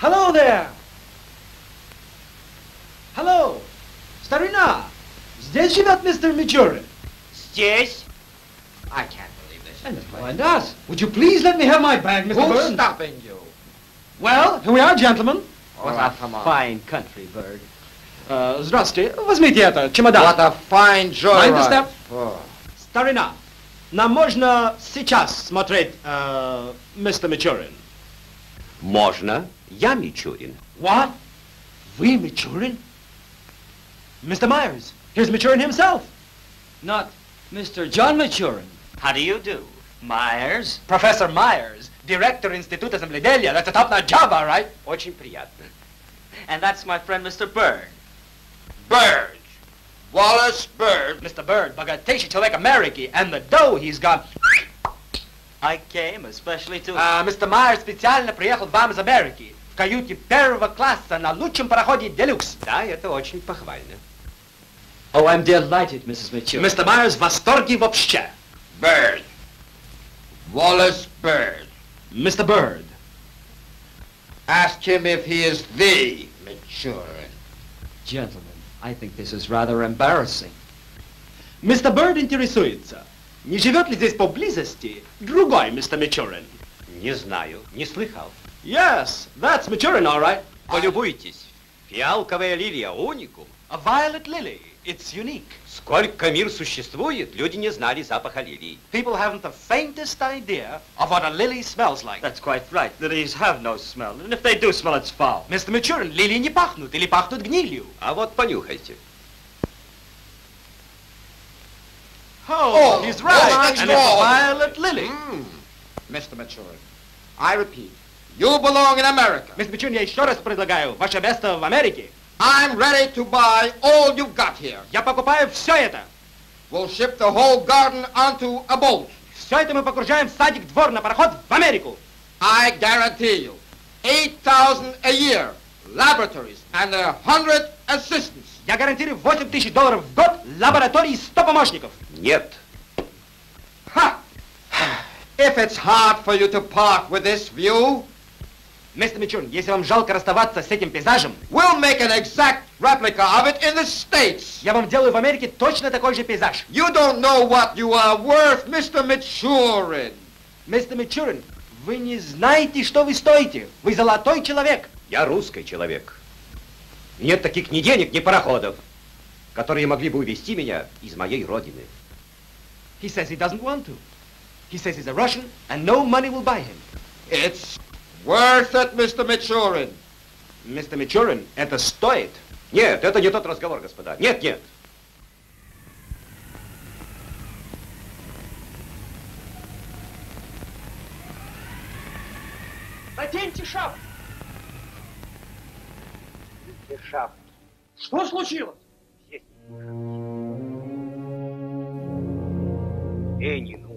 Hello there! Hello! Старина! Здесь живет мистер Мичурин? Здесь? I can't believe this. And Mr. Wenders, would you please let me have my bag, Mr. Who's Burns? stopping you? Well, here we are, gentlemen. What a fine country, Bird. Uh, здравствуйте. Возьмите это, чемодан. What a fine Mind the joyride. step. Oh. Старина, нам можно сейчас смотреть э, мистер Мичурин? Можно. Я Мичурин. What? Вы Мичурин? Mr. Myers, here's Maturin himself. Not Mr. John Maturin. How do you do? Myers? Professor Myers, director Института земледелия. That's a top-notch job, all right? Очень приятно. And that's my friend Mr. Bird. Bird. Wallace Bird. Mr. Bird, богатейший человек Америки, and the dough he's got. I came especially to... А, мистер Майер специально приехал вам из Америки в каюте первого класса на лучшем пароходе «Делюкс». Да, это очень похвально. Oh, I'm delighted, Mrs. Maturin. Мистер Майерс в восторге вообще. Bird. Wallace Bird. Mr. Bird, Ask him if he is the Maturin. Gentlemen, I think this is rather embarrassing. мистер Bird интересуется, не живет ли здесь поблизости другой мистер Мичурин? Не знаю, не слыхал. Yes, that's Maturin, all right. Полюбуйтесь. Фиалковая лилия, уникум. A violet lily. It's unique. Сколько мир существует, люди не знали запаха лилий. People haven't the faintest idea of what a lily smells like. That's quite right. Lilies have no smell. And if they do smell, it's foul. Мистер Мичурин, лилии не пахнут или пахнут гнилью. А вот понюхайте. Oh, Oh, he's right. oh, that's and it's a wrong. violet lily. Hmm. Mr. Maturin, I repeat, you belong in America. Мистер Мичурин, я еще раз предлагаю, ваше место в Америке. I'm ready to buy all you've got here. Я покупаю все это. We'll ship the whole garden onto a boat. Все это мы погружаем в садик, двор, на пароход в Америку. I guarantee you, 8,000 a year, laboratories, and a hundred assistants. Я гарантирую 8 тысяч долларов в год, лаборатории 100 помощников. Нет. Ha! If it's hard for you to part with this view, Мистер Мичурин, если вам жалко расставаться с этим пейзажем, we'll make an exact replica of it in the States. я вам делаю в Америке точно такой же пейзаж. You don't know what you are worth, Mr. Maturin. Мистер Мичурин, вы не знаете, что вы стоите. Вы золотой человек. Я русский человек. Нет таких ни денег, ни пароходов, которые могли бы увезти меня из моей родины. He says he doesn't want to. He says he's a Russian and no money will buy him. It's worth it, Mr. Maturin. Мистер Мичурин, это стоит. Нет, это не тот разговор, господа. Нет, нет. Наденьте шапку. Шап. Что случилось? Умер. Ленин.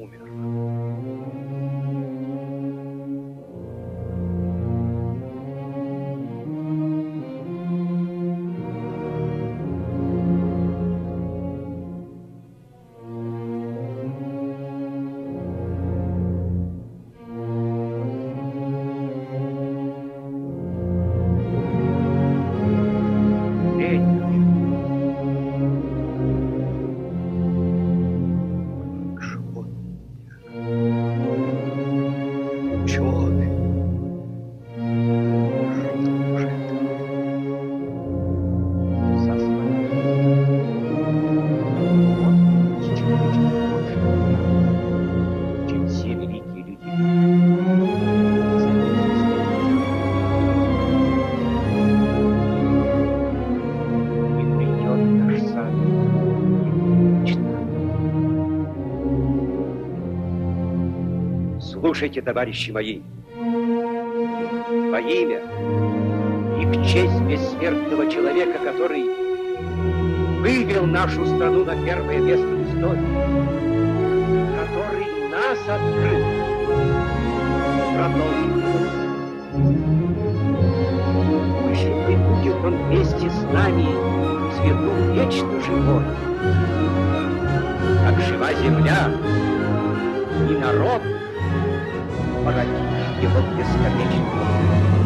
Слушайте, товарищи мои, во имя и в честь бессмертного человека, который вывел нашу страну на первое место в истории, который нас открыл, продолжим. Пусть будет он вместе с нами цвету вечно живой, как жива земля и народ, породив его бесконечно.